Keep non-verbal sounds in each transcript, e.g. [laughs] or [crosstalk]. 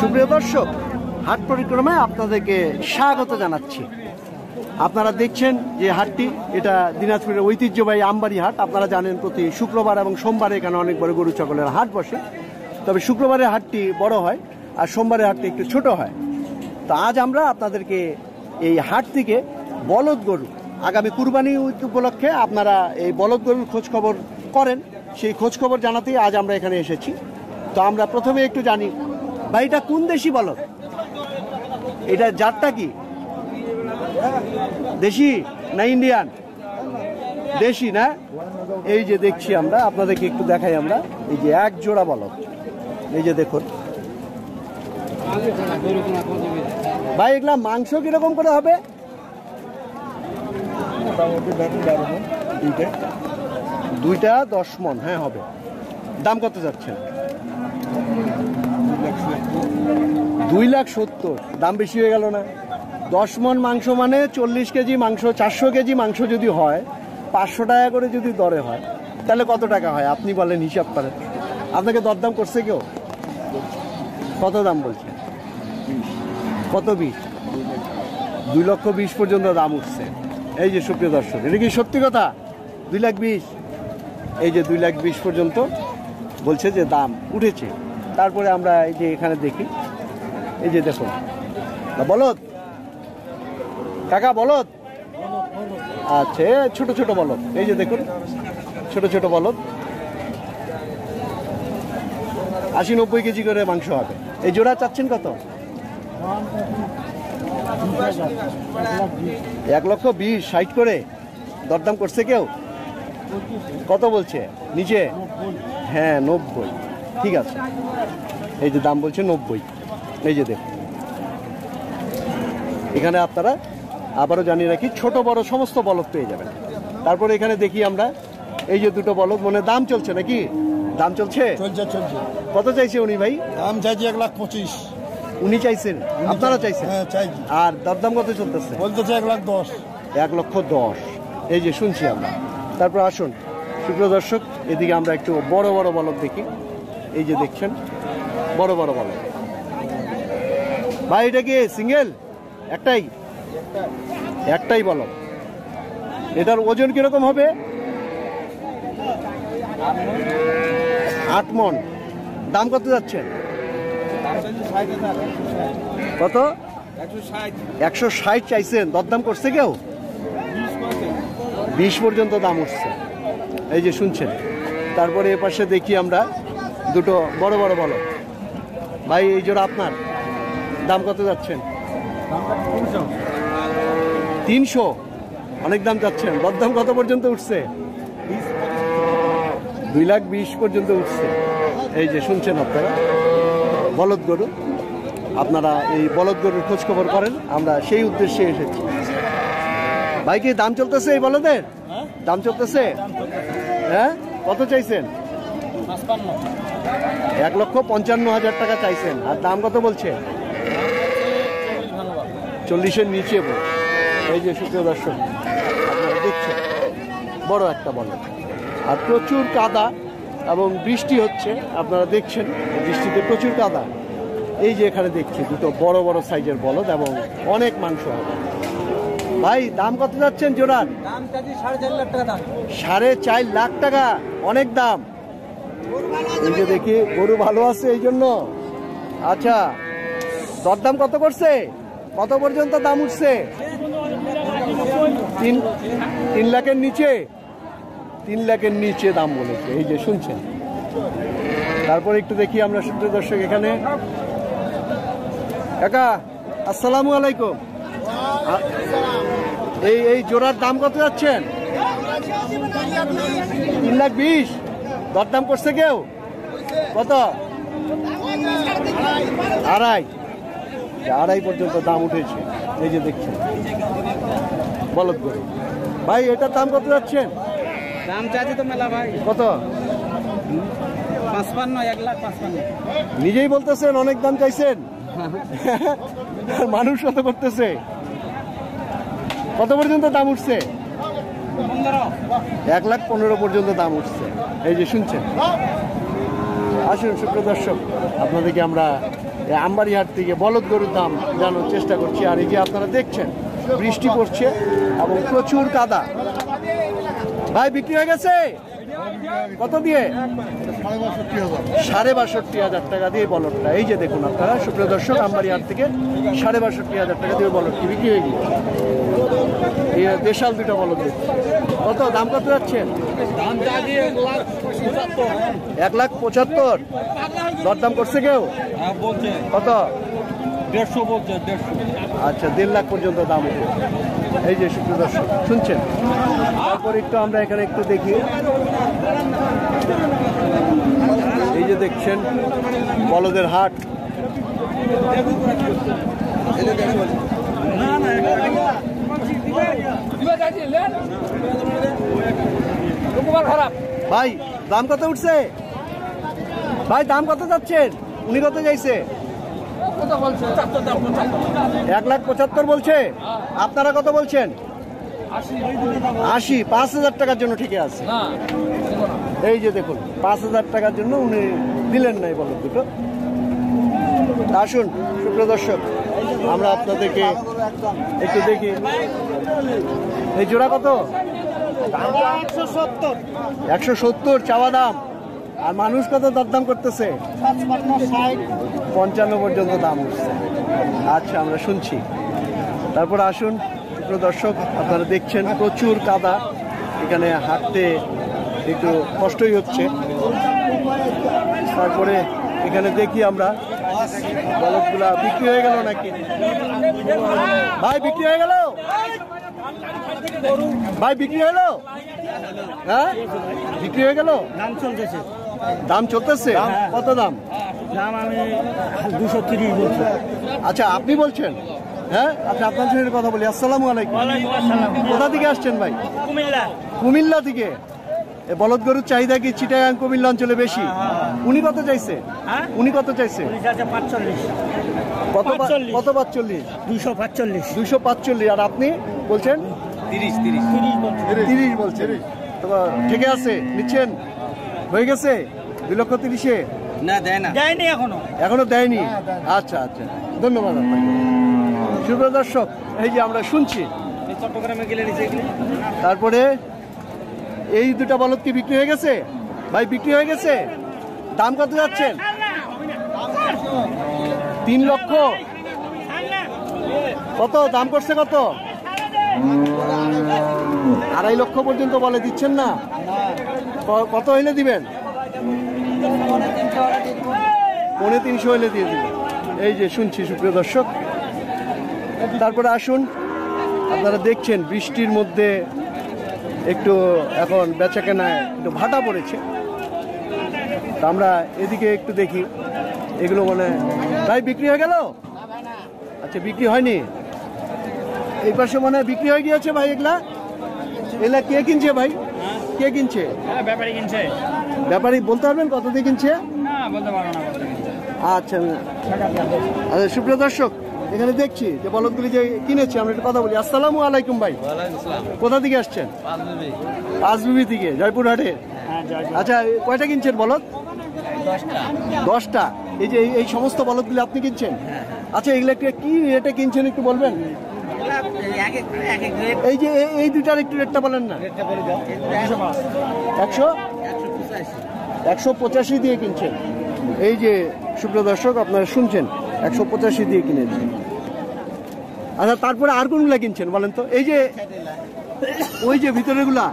সুপ্রিয় দর্শক, হাট পরিক্রমায় আপনাদেরকে স্বাগত জানাচ্ছি। আপনারা দেখছেন যে হাটটি, এটা দিনাজপুরের ঐতিহ্যবাহী আমবাড়ি হাট। আপনারা জানেন প্রতি শুক্রবার এবং সোমবারে এখানে অনেক বড় গরু ছাগলের হাট বসে। তবে শুক্রবারের হাটটি বড় হয় আর সোমবারের হাটটি একটু ছোট হয়। তো আজ আমরা আপনাদেরকে এই হাট থেকে বলদ গরু, আগামী কুরবানি উপলক্ষে আপনারা এই বলদ গরুর খোঁজ খবর করেন। সেই খোঁজ খবর জানাতেই আজ আমরা এখানে এসেছি। তো আমরা প্রথমে একটু জানি ভাই এটা কোন দেশি বলো? এটা জাতটা কি? দেশি না ইন্ডিয়ান? দেশি না? এই যে দেখছি আমরা আপনাদেরকে একটু দেখাই আমরা। এই যে এক জোড়া বলদ এই যে দেখুন। ভাই এগুলা মাংস কীরকম করে হবে? দুইটা? দশ মন হ্যাঁ হবে। দাম কত যাচ্ছেন দুই লাখ সত্তর। দাম বেশি হয়ে গেল না। দশ মন মাংস মানে চল্লিশ কেজি মাংস, চারশো কেজি মাংস যদি হয়, পাঁচশো টাকা করে যদি দরে হয়, তাহলে কত টাকা হয়? আপনি বলেন, হিসাব করেন। আপনাকে দরদাম করছে কেউ? কত দাম বলছে? কত বিশ? দুই লক্ষ বিশ পর্যন্ত দাম উঠছে। এই যে সুপ্রিয় দর্শক, এটা কি সত্যি কথা? দুই লাখ বিশ? এই যে দুই লাখ বিশ পর্যন্ত বলছে যে দাম উঠেছে। তারপরে আমরা এই যে এখানে দেখি। এই যে দেখুন তা বলদ? কাকা, বলদ? আচ্ছা ছোট ছোট বলদ। এই যে দেখুন, ছোট ছোট বলদ। আশি নব্বই কেজি করে মাংস হবে। এই জোড়া চাচ্ছেন কত? এক লক্ষ বিশ, ষাট করে। দরদাম করছে কেউ? কত বলছে? নিচে? হ্যাঁ নব্বই। ঠিক আছে। এই যে দাম বলছে নব্বই। এই যে দেখুন। এখানে আপনারা আবারও জানিয়ে রাখি ছোট বড় সমস্ত বলদ পেয়ে যাবেন। তারপরে এখানে দেখি আমরা এই যে দুটো বলদ মনে দাম চলছে নাকি? দাম চলছে? চলছে চলছে। কত চাইছে উনি ভাই? দাম চাইছি এক লাখ পঁচিশ। উনি চাইছেন? আপনারা চাইছেন? হ্যাঁ আর দরদাম কত চলতেছে? বলতেছে এক লাখ দশ। এক লক্ষ দশ। এই যে শুনছি আমরা। তারপর আসুন। শুক্র দর্শক এদিকে আমরা একটু বড় বড় বলদ দেখি। এই যে দেখছেন, বড় বড় বলদ ভাই, এটা কি সিঙ্গেল একটাই? একটাই বলো। এটার ওজন কীরকম হবে? আট মন। দাম কত যাচ্ছেন কত? একশো ষাট চাইছেন। দরদাম করছে কেউ? বিশ পর্যন্ত দাম উঠছে। এই যে শুনছেন। তারপরে এ পাশে দেখি আমরা। দুটো বড় বড় বলো। ভাই, এই জোড়া আপনার? দাম কত যাচ্ছেন? তিনশো। অনেক দাম যাচ্ছেন দরদাম কত পর্যন্ত উঠছে? দুই লাখ বিশ পর্যন্ত উঠছে। এই যে শুনছেন আপনারা? বলদ গরু। আপনারা এই বলদ গরুর খোঁজ খবর করেন। আমরা সেই উদ্দেশ্যে এসেছি। ভাই, কি দাম চলতেছে এই বলদের? দাম চলতেছে? হ্যাঁ? কত চাইছেন? এক লক্ষ পঞ্চান্ন হাজার টাকা চাইছেন। আর দাম কত বলছে? চল্লিশের নিচে এই যে সুপ্রিয় দর্শক আপনারা দেখছেন বড় একটা বলদ আর প্রচুর কাদা এবং বৃষ্টি হচ্ছে আপনারা দেখছেন বৃষ্টিতে প্রচুর কাদা। এই যে এখানে দেখছি দুটো বড় বড় সাইজের বলদ এবং অনেক মাংস হবে। ভাই দাম কত যাচ্ছেন সাড়ে চার লাখ টাকা সাড়ে চার লাখ টাকা অনেক দাম। এই যে দেখি, গরু ভালো আছে এই জন্য? আচ্ছা দরদাম কত করছে? কত পর্যন্ত দাম উঠছে? তিন তিন লাখের নিচে? তিন লাখের নিচে দাম বলেছে, এই যে শুনছেন? তারপর একটু দেখি আমরা সূত্র দর্শক এখানে। কাকা, আসসালামু আলাইকুম। এই এই জোড়ার দাম কত যাচ্ছেন? তিন লাখ বিশ? দরদাম করছে কেউ? কত? আড়াই। আড়াই পর্যন্ত দাম উঠেছে। এই যে দেখছেন বলদ করে ভাই এটার দাম কত যাচ্ছেন? দাম চাইছে তো মেলা ভাই। কত? পাঁচপান্ন এক লাখ পাঁচপান্ন। নিজেই বলতেছেন অনেক দাম চাইছেন? [laughs] মানুষ কত করতেছে? কত পর্যন্ত দাম উঠছে? এক লাখ পনেরো পর্যন্ত দাম উঠছে। এই যে শুনছেন? আসুন শুক্র দর্শক, আপনাদেরকে আমরা আম্বারিহাট থেকে বলদ গরুর দাম জানার চেষ্টা করছি। আর এই যে আপনারা দেখছেন, বৃষ্টি পড়ছে এবং প্রচুর কাদা। ভাই, বিক্রি হয়ে গেছে? কত দিয়ে? সাড়ে বাষট্টি হাজার। টাকা দিয়ে বলটটা এই যে দেখুন আপনারা সুপ্রিয় দর্শক আমবাড়িহাট থেকে সাড়ে বাষট্টি হাজার টাকা দিয়ে বলদটি বিক্রি হয়ে গিয়েছে। এই দেশাল দুটো দেখছি। কত? দাম কত যাচ্ছেন এক লাখ পঁচাত্তর। দরদাম করছে কেউ? হ্যাঁ কত? দেড়শো বলছে দেড়শো। আচ্ছা দেড় লাখ পর্যন্ত দাম এই যে সুপ্রিয় দর্শক শুনছেন? তারপর একটু আমরা এখানে একটু দেখি। যে দেখছেন বলদের হাট। ভাই, দাম কত উঠছে? ভাই, দাম কত যাচ্ছেন? উনি কত যাইছে এক লাখ পঁচাত্তর বলছে। আপনারা কত বলছেন? আশি পাঁচ হাজার টাকার জন্য ঠিকই আছে। এই যে দেখুন পাঁচ হাজার টাকার জন্য উনি দিলেন নাই বলো দুটো। আসুন সুপ্রিয় দর্শক আমরা আপনাদেরকে একটু দেখি। এই জোড়া কত? একশো সত্তর চাওয়া দাম। আর মানুষ কত দরদাম করতেছে? পঞ্চান্ন পর্যন্ত দাম উঠছে আচ্ছা আমরা শুনছি। তারপর আসুন। সুপ্রিয় দর্শক আপনারা দেখছেন প্রচুর কাদা। এখানে হাঁটতে একটু কষ্টই হচ্ছে। তারপরে এখানে দেখি আমরা বলদগুলা বিক্রি হয়ে গেল নাকি? ভাই বিক্রি হয়ে গেল? ভাই বিক্রি হলো হ্যাঁ? বিক্রি হয়ে গেল? দাম চলতেছে। দাম চলতেছে? কত দাম? দাম আমি দুশো তিরিশ বলছি। আচ্ছা আপনি বলছেন? হ্যাঁ? আচ্ছা আপনার সঙ্গে কথা বলি। আসসালামু আলাইকুম। কোথা থেকে আসছেন ভাই? কুমিল্লা। থেকে। এ বলদ গরুর চাহিদা কি চিটাগাং কুমিল্লা অঞ্চলে বেশি? উনি কত চাইছে? হ্যাঁ? উনি কত চাইছে? কত পাঁচচল্লিশ। কত পাঁচচল্লিশ? দুশো পাঁচচল্লিশ। দুইশো পাঁচচল্লিশ। আর আপনি বলছেন? তিরিশ তিরিশ। তিরিশ তিরিশ। বলছেন। তো ঠিকই আছে? নিচ্ছেন? হয়ে গেছে? দুই লক্ষ তিরিশে? না দেয় না। দেয়নি এখনও। এখনও দেয়নি। আচ্ছা আচ্ছা। ধন্যবাদ আপনাকে। শুভ দর্শক এই যে আমরা শুনছি। তারপরে এই দুটা বলদ কি বিক্রি হয়ে গেছে? ভাই, বিক্রি হয়ে গেছে? দাম কত যাচ্ছেন তিন লক্ষ। কত? দাম করছে কত? আড়াই লক্ষ পর্যন্ত বলে দিচ্ছেন না? কত হইলে দিবেন? পৌনে তিনশো হইলে দিয়ে দিবেন। এই যে শুনছি সুপ্রিয় দর্শক। তারপরে আসুন আপনারা দেখছেন বৃষ্টির মধ্যে একটু এখন বেচা কেনায় একটু ভাটা পড়েছে। তা আমরা এদিকে একটু দেখি এগুলো মানে ভাই বিক্রি হয়ে গেল? আচ্ছা বিক্রি হয়নি? এই পাশে মানে বিক্রি হয়ে গিয়েছে ভাই এগুলা। এগুলা কে কিনছে ভাই? কে কিনছে? হ্যাঁ ব্যাপারী কিনছে। ব্যাপারী বলতে পারবেন কত দিয়ে কিনছে? না আচ্ছা। আচ্ছা সুপ্রিয় দর্শক এখানে দেখছি যে বলদগুলি যে কিনেছি আমরা একটু কথা বলি। আসসালামু আলাইকুম ভাই। কোথা থেকে আসছেন? পাঁচবিবি। থেকে জয়পুরহাটে? আচ্ছা কয়টা কিনছেন বলদ? দশটা। এই যে এই- এই সমস্ত বলদগুলি আপনি কিনছেন? আচ্ছা এগুলো একটু কি রেটে কিনছেন একটু বলবেন? এই যে এই- এই দুইটার একটু রেটটা বলেন না। একশো একশো পঁচাশি দিয়ে কিনছেন। এই যে সুপ্রিয় দর্শক আপনারা শুনছেন একশো পঁচাশি দিয়ে কিনেছেন আচ্ছা তারপরে আর কোনগুলা কিনছেন বলেন তো? এই যে, ওই যে ভিতরেগুলা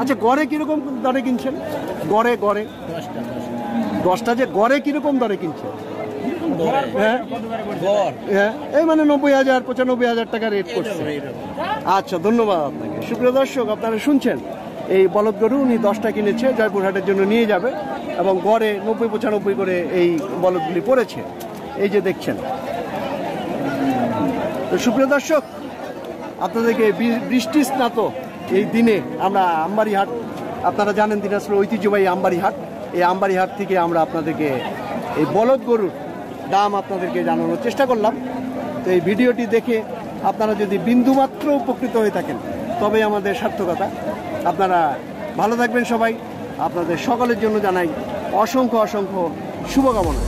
আচ্ছা গড়ে কীরকম দরে কিনছেন? গড়ে গড়ে। দশটা যে গড়ে কীরকম দরে কিনছেন? হ্যাঁ? হ্যাঁ? এই মানে নব্বই হাজার, পঁচানব্বই হাজার টাকা রেট করছে। আচ্ছা ধন্যবাদ আপনাকে। সুপ্রিয় দর্শক, আপনারা শুনছেন এই বলদ গরু, উনি দশটা কিনেছে, জয়পুরহাটের জন্য নিয়ে যাবে এবং গড়ে নব্বই, পঁচানব্বই করে এই বলদগুলি পড়েছে। এই যে দেখছেন। তো সুপ্রিয় দর্শক, আপনাদেরকে বৃষ্টি স্নাত এই দিনে আমরা আমবাড়ি হাট আপনারা জানেন দিনাজপুর ঐতিহ্যবাহী আমবাড়ি হাট এই আমবাড়ি হাট থেকে আমরা আপনাদেরকে এই বলদ গরুর দাম আপনাদেরকে জানানোর চেষ্টা করলাম। তো এই ভিডিওটি দেখে আপনারা যদি বিন্দুমাত্র উপকৃত হয়ে থাকেন তবে আমাদের সার্থকতা। আপনারা ভালো থাকবেন সবাই। আপনাদের সকলের জন্য জানাই অসংখ্য অসংখ্য শুভকামনা।